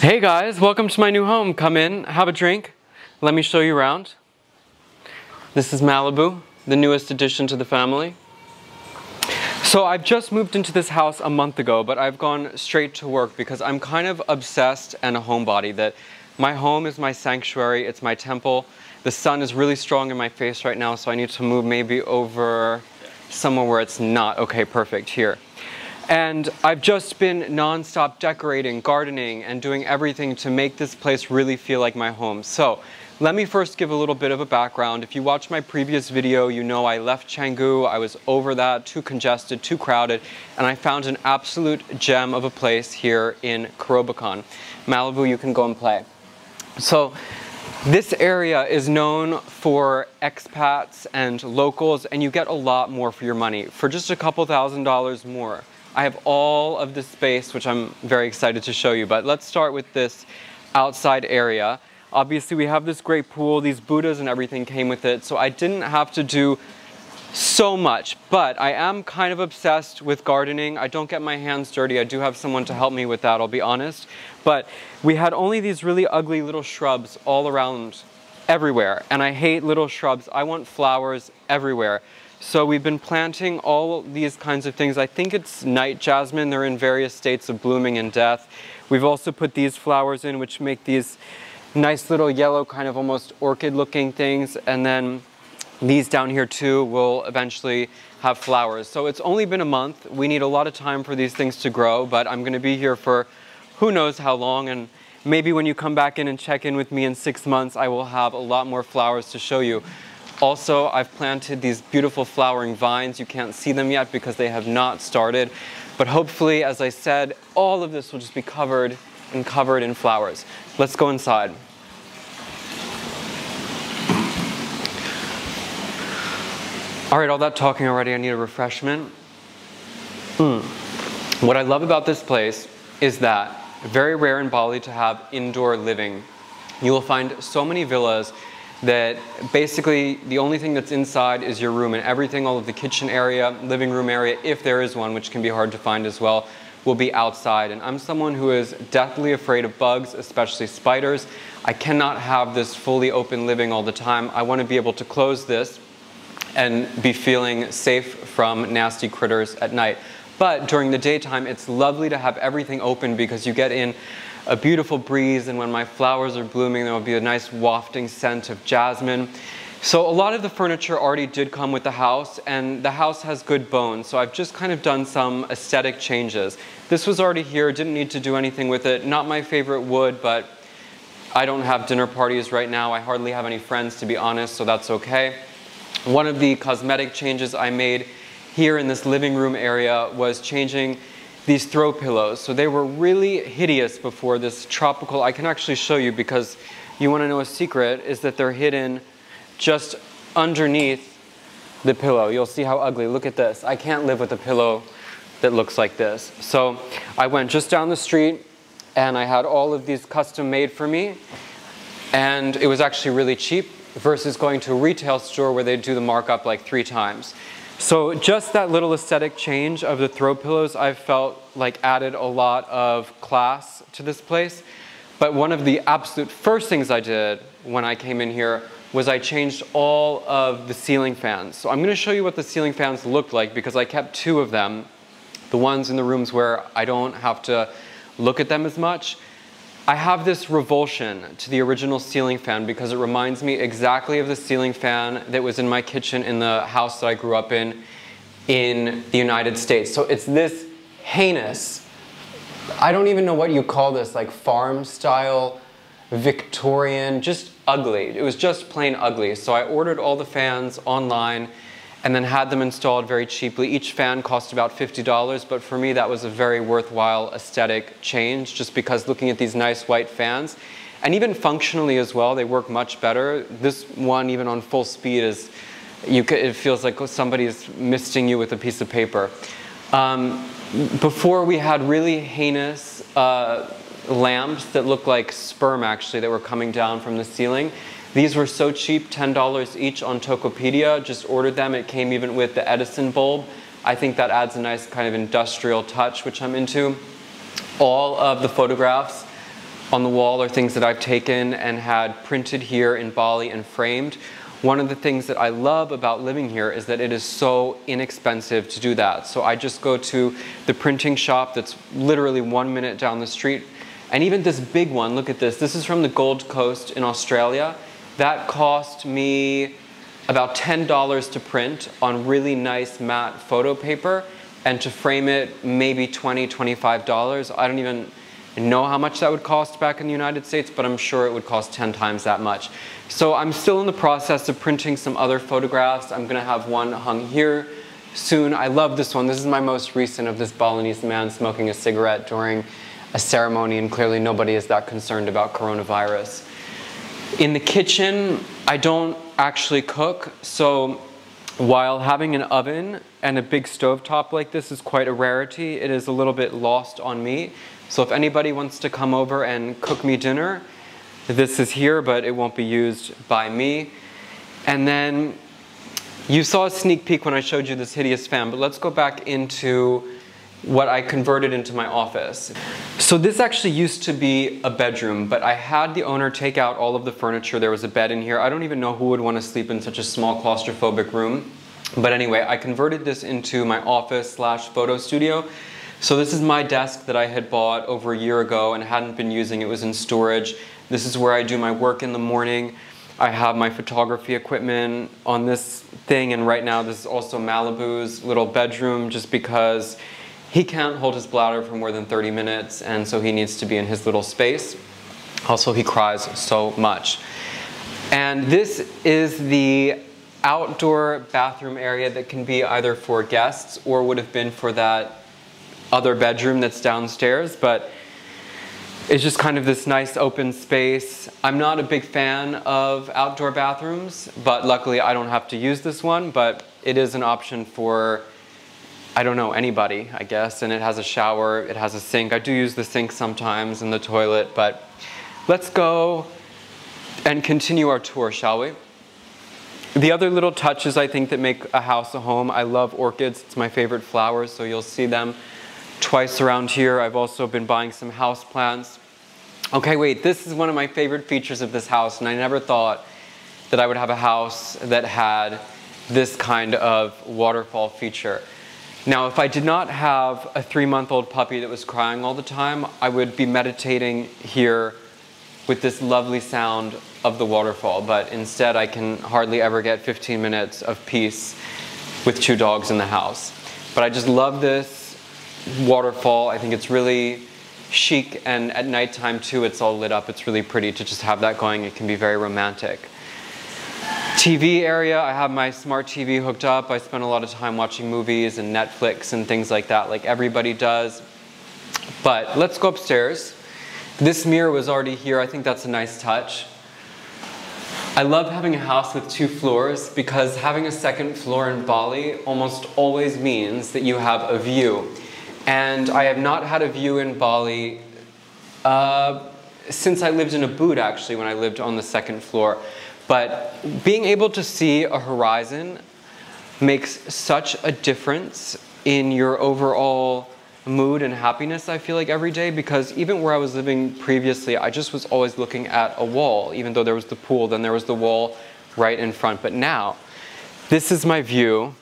Hey guys, welcome to my new home. Come in, have a drink. Let me show you around. This is Malibu, the newest addition to the family. So I've just moved into this house a month ago, but I've gone straight to work because I'm kind of obsessed and a homebody that my home is my sanctuary, it's my temple. The sun is really strong in my face right now, so I need to move maybe over somewhere where it's not. Okay, perfect, here. And I've just been nonstop decorating, gardening, and doing everything to make this place really feel like my home. So let me first give a little bit of a background. If you watched my previous video, you know I left Canggu. I was over that, too congested, too crowded, and I found an absolute gem of a place here in Kerobokan. Malibu, you can go and play. So this area is known for expats and locals, and you get a lot more for your money. For just a couple thousand dollars more, I have all of the space, which I'm very excited to show you. But let's start with this outside area. Obviously, we have this great pool. These Buddhas and everything came with it. So I didn't have to do so much, but I am kind of obsessed with gardening. I don't get my hands dirty. I do have someone to help me with that, I'll be honest. But we had only these really ugly little shrubs all around everywhere. And I hate little shrubs. I want flowers everywhere. So we've been planting all these kinds of things. I think it's night jasmine. They're in various states of blooming and death. We've also put these flowers in which make these nice little yellow kind of almost orchid looking things. And then these down here too will eventually have flowers. So it's only been a month. We need a lot of time for these things to grow, but I'm gonna be here for who knows how long. And maybe when you come back in and check in with me in six months, I will have a lot more flowers to show you. Also, I've planted these beautiful flowering vines. You can't see them yet because they have not started. But hopefully, as I said, all of this will just be covered and covered in flowers. Let's go inside. All right, all that talking already, I need a refreshment. Mm. What I love about this place is that very rare in Bali to have indoor living. You will find so many villas that basically the only thing that's inside is your room and everything, all of the kitchen area, living room area, if there is one, which can be hard to find as well, will be outside. And I'm someone who is deathly afraid of bugs, especially spiders. I cannot have this fully open living all the time. I want to be able to close this and be feeling safe from nasty critters at night. But during the daytime, it's lovely to have everything open because you get in a beautiful breeze, and when my flowers are blooming, there will be a nice wafting scent of jasmine. So a lot of the furniture already did come with the house, and the house has good bones, so I've just kind of done some aesthetic changes. This was already here, didn't need to do anything with it. Not my favorite wood, but I don't have dinner parties right now. I hardly have any friends, to be honest, so that's okay. One of the cosmetic changes I made here in this living room area was changing these throw pillows. So they were really hideous before this tropical, I can actually show you because you wanna know a secret, is that they're hidden just underneath the pillow. You'll see how ugly, look at this. I can't live with a pillow that looks like this. So I went just down the street and I had all of these custom made for me and it was actually really cheap versus going to a retail store where they do the markup like three times. So just that little aesthetic change of the throw pillows I felt like added a lot of class to this place. But one of the absolute first things I did when I came in here was I changed all of the ceiling fans. So I'm gonna show you what the ceiling fans looked like because I kept two of them, the ones in the rooms where I don't have to look at them as much. I have this revulsion to the original ceiling fan because it reminds me exactly of the ceiling fan that was in my kitchen in the house that I grew up in in the United States. So it's this heinous, I don't even know what you call this, like farm style, Victorian, just ugly. It was just plain ugly. So I ordered all the fans online and then had them installed very cheaply. Each fan cost about $50, but for me that was a very worthwhile aesthetic change just because looking at these nice white fans, and even functionally as well, they work much better. This one, even on full speed, is you could, it feels like somebody's misting you with a piece of paper. Um, before we had really heinous uh, lamps that looked like sperm actually that were coming down from the ceiling. These were so cheap, $10 each on Tokopedia. Just ordered them. It came even with the Edison bulb. I think that adds a nice kind of industrial touch, which I'm into. All of the photographs on the wall are things that I've taken and had printed here in Bali and framed. One of the things that I love about living here is that it is so inexpensive to do that. So I just go to the printing shop that's literally one minute down the street. And even this big one, look at this. This is from the Gold Coast in Australia. That cost me about $10 to print on really nice matte photo paper and to frame it maybe $20, $25. I don't even know how much that would cost back in the United States, but I'm sure it would cost 10 times that much. So I'm still in the process of printing some other photographs. I'm gonna have one hung here soon. I love this one. This is my most recent of this Balinese man smoking a cigarette during a ceremony, and clearly nobody is that concerned about coronavirus. In the kitchen, I don't actually cook, so while having an oven and a big stove top like this is quite a rarity, it is a little bit lost on me. So if anybody wants to come over and cook me dinner, this is here, but it won't be used by me. And then you saw a sneak peek when I showed you this hideous fan, but let's go back into what I converted into my office. So this actually used to be a bedroom, but I had the owner take out all of the furniture. There was a bed in here. I don't even know who would want to sleep in such a small claustrophobic room. But anyway, I converted this into my office slash photo studio. So this is my desk that I had bought over a year ago and hadn't been using. It was in storage. This is where I do my work in the morning. I have my photography equipment on this thing and right now this is also Malibu's little bedroom just because he can't hold his bladder for more than 30 minutes and so he needs to be in his little space. Also he cries so much. And this is the outdoor bathroom area that can be either for guests or would have been for that other bedroom that's downstairs, but it's just kind of this nice open space. I'm not a big fan of outdoor bathrooms, but luckily I don't have to use this one, but it is an option for, I don't know, anybody, I guess, and it has a shower, it has a sink. I do use the sink sometimes and the toilet, but let's go and continue our tour, shall we? The other little touches I think that make a house a home, I love orchids. It's my favorite flower, so you'll see them twice around here. I've also been buying some house plants. Okay, wait, this is one of my favorite features of this house, and I never thought that I would have a house that had this kind of waterfall feature. Now, if I did not have a three-month-old puppy that was crying all the time, I would be meditating here with this lovely sound of the waterfall, but instead I can hardly ever get 15 minutes of peace with two dogs in the house. But I just love this waterfall. I think it's really chic and at nighttime too it's all lit up. It's really pretty to just have that going. It can be very romantic. TV area, I have my smart TV hooked up. I spend a lot of time watching movies and Netflix and things like that like everybody does. But let's go upstairs. This mirror was already here. I think that's a nice touch. I love having a house with two floors because having a second floor in Bali almost always means that you have a view. And I have not had a view in Bali uh, since I lived in Ubud actually, when I lived on the second floor. But being able to see a horizon makes such a difference in your overall mood and happiness I feel like every day because even where I was living previously, I just was always looking at a wall. Even though there was the pool, then there was the wall right in front. But now, this is my view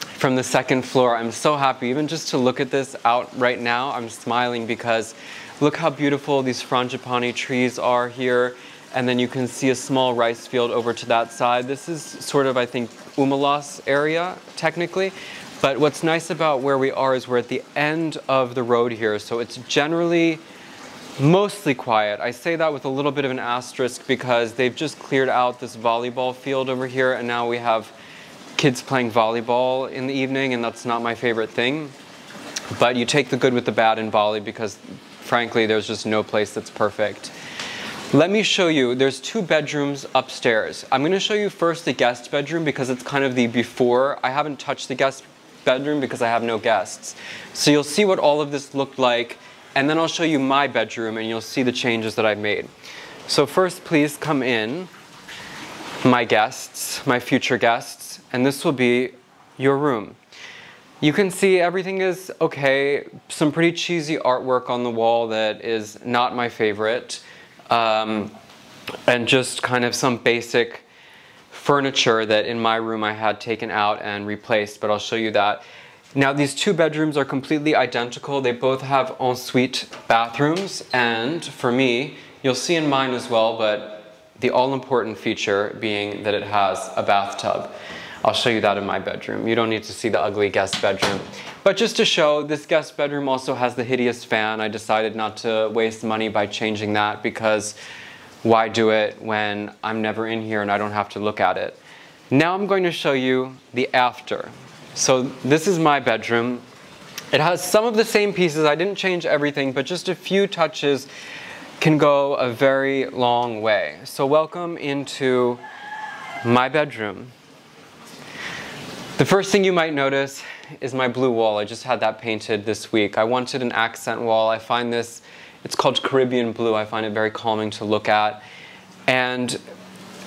from the second floor. I'm so happy, even just to look at this out right now, I'm smiling because look how beautiful these frangipani trees are here. And then you can see a small rice field over to that side. This is sort of, I think, Umalas area, technically. But what's nice about where we are is we're at the end of the road here, so it's generally mostly quiet. I say that with a little bit of an asterisk because they've just cleared out this volleyball field over here and now we have kids playing volleyball in the evening and that's not my favorite thing. But you take the good with the bad in Bali because frankly there's just no place that's perfect. Let me show you, there's two bedrooms upstairs. I'm gonna show you first the guest bedroom because it's kind of the before. I haven't touched the guest bedroom because I have no guests. So you'll see what all of this looked like and then I'll show you my bedroom and you'll see the changes that I've made. So first please come in, my guests, my future guests, and this will be your room. you can see everything is okay. Some pretty cheesy artwork on the wall that is not my favorite. Um, and just kind of some basic furniture that in my room I had taken out and replaced, but I'll show you that. Now these two bedrooms are completely identical. They both have ensuite bathrooms and for me, you'll see in mine as well, but the all-important feature being that it has a bathtub. I'll show you that in my bedroom. You don't need to see the ugly guest bedroom. But just to show, this guest bedroom also has the hideous fan. I decided not to waste money by changing that because why do it when I'm never in here and I don't have to look at it? Now I'm going to show you the after. So this is my bedroom. It has some of the same pieces. I didn't change everything, but just a few touches can go a very long way. So welcome into my bedroom. The first thing you might notice is my blue wall. I just had that painted this week. I wanted an accent wall. I find this, it's called Caribbean blue. I find it very calming to look at. And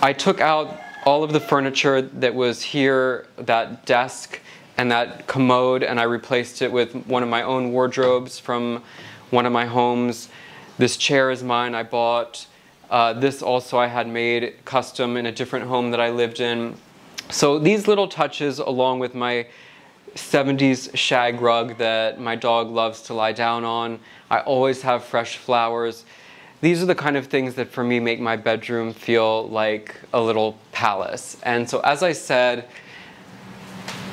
I took out all of the furniture that was here, that desk and that commode, and I replaced it with one of my own wardrobes from one of my homes. This chair is mine, I bought. Uh, this also I had made custom in a different home that I lived in. So these little touches along with my 70s shag rug that my dog loves to lie down on. I always have fresh flowers. These are the kind of things that for me make my bedroom feel like a little palace. And so as I said,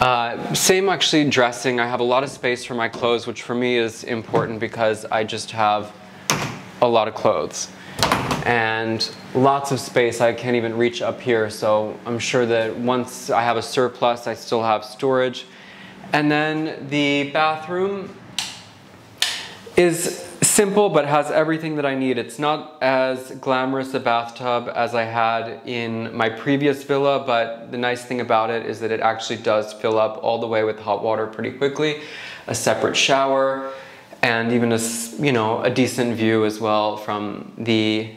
uh, same actually dressing. I have a lot of space for my clothes, which for me is important because I just have a lot of clothes and lots of space. I can't even reach up here, so I'm sure that once I have a surplus, I still have storage. And then the bathroom is simple but has everything that I need. It's not as glamorous a bathtub as I had in my previous villa, but the nice thing about it is that it actually does fill up all the way with hot water pretty quickly. A separate shower and even a, you know, a decent view as well from the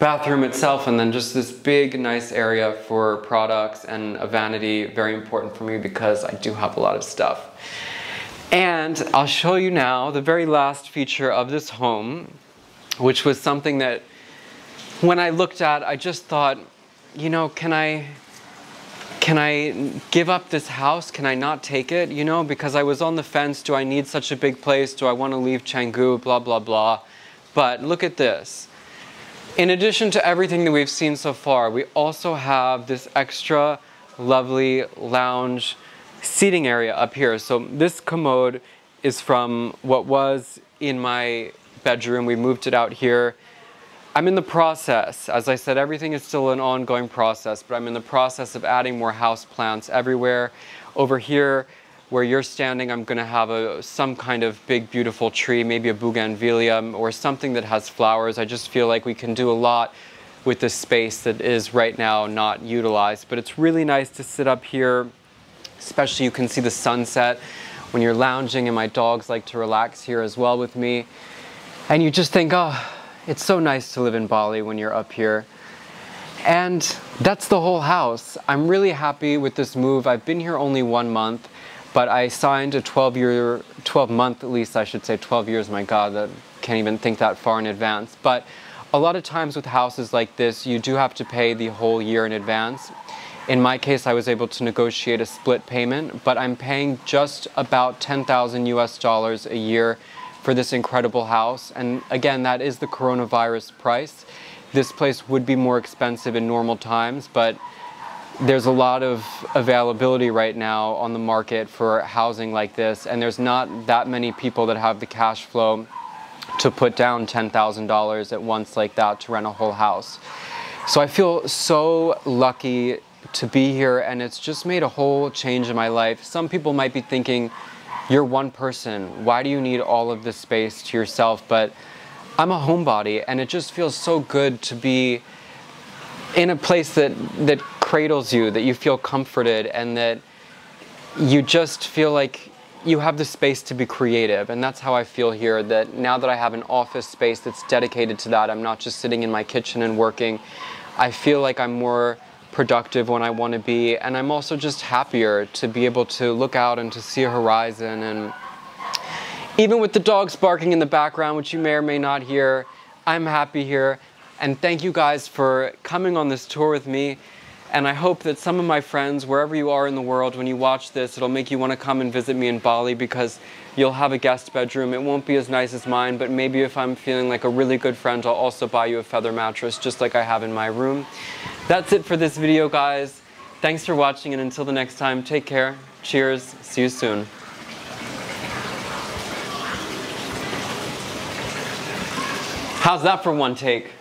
bathroom itself and then just this big nice area for products and a vanity very important for me because I do have a lot of stuff and I'll show you now the very last feature of this home which was something that when I looked at I just thought you know can I can I give up this house? Can I not take it? You know, because I was on the fence. Do I need such a big place? Do I want to leave Canggu? Blah, blah, blah. But look at this. In addition to everything that we've seen so far, we also have this extra lovely lounge seating area up here. So this commode is from what was in my bedroom. We moved it out here. I'm in the process. As I said, everything is still an ongoing process, but I'm in the process of adding more house plants everywhere. Over here, where you're standing, I'm gonna have a, some kind of big, beautiful tree, maybe a bougainvillea or something that has flowers. I just feel like we can do a lot with this space that is right now not utilized. But it's really nice to sit up here, especially you can see the sunset when you're lounging and my dogs like to relax here as well with me. And you just think, oh, it's so nice to live in Bali when you're up here. And that's the whole house. I'm really happy with this move. I've been here only one month but I signed a 12 year, 12 month lease, I should say, 12 years, my God, I can't even think that far in advance. But a lot of times with houses like this, you do have to pay the whole year in advance. In my case, I was able to negotiate a split payment, but I'm paying just about 10,000 US dollars a year for this incredible house. And again, that is the coronavirus price. This place would be more expensive in normal times, but there's a lot of availability right now on the market for housing like this, and there's not that many people that have the cash flow to put down $10,000 at once like that to rent a whole house. So I feel so lucky to be here, and it's just made a whole change in my life. Some people might be thinking, you're one person, why do you need all of this space to yourself? But I'm a homebody, and it just feels so good to be in a place that, that cradles you, that you feel comforted, and that you just feel like you have the space to be creative. And that's how I feel here, that now that I have an office space that's dedicated to that, I'm not just sitting in my kitchen and working, I feel like I'm more productive when I want to be, and I'm also just happier to be able to look out and to see a horizon. And even with the dogs barking in the background, which you may or may not hear, I'm happy here. And thank you guys for coming on this tour with me. And I hope that some of my friends, wherever you are in the world, when you watch this, it'll make you want to come and visit me in Bali because you'll have a guest bedroom. It won't be as nice as mine, but maybe if I'm feeling like a really good friend, I'll also buy you a feather mattress just like I have in my room. That's it for this video, guys. Thanks for watching, and until the next time, take care. Cheers. See you soon. How's that for one take?